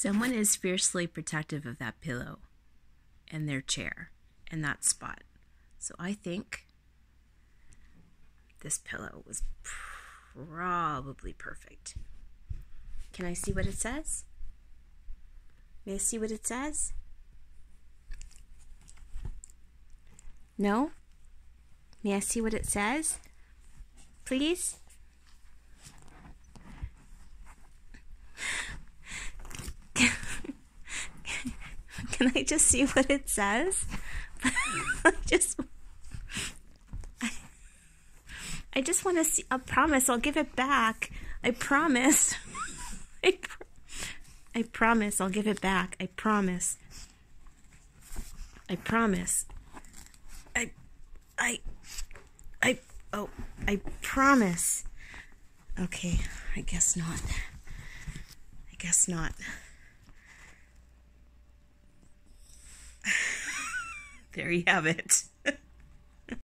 Someone is fiercely protective of that pillow and their chair and that spot. So I think this pillow was probably perfect. Can I see what it says? May I see what it says? No? May I see what it says? Please? Can I just see what it says? I just I, just want to see I promise I'll give it back. I promise. I, pr- I promise I'll give it back. I promise. I promise. I I I oh, I promise. Okay, I guess not. I guess not. There you have it.